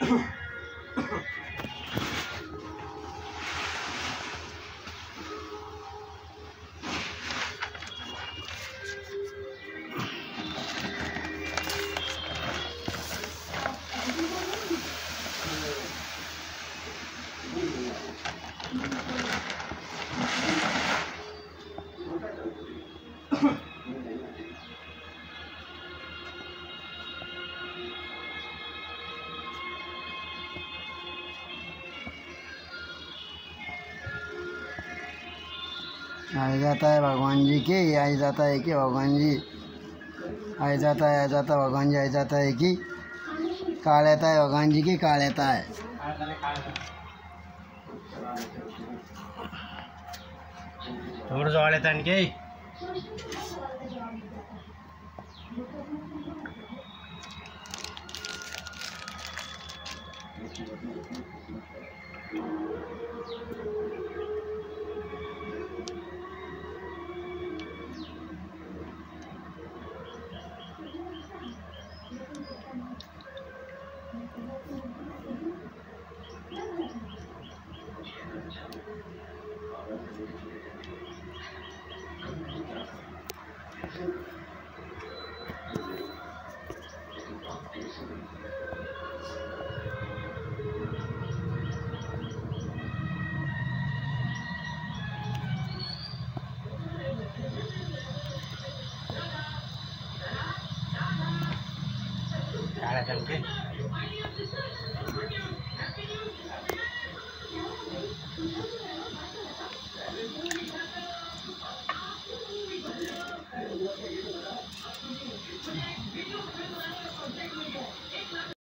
Ugh. आ जाता है भगवान जी के ये आ जाता है कि भगवान जी आ जाता है आ जाता भगवान जी आ जाता है कि का लेता है भगवान जी की का लेता है చూడు చూడలేదానికి cara también.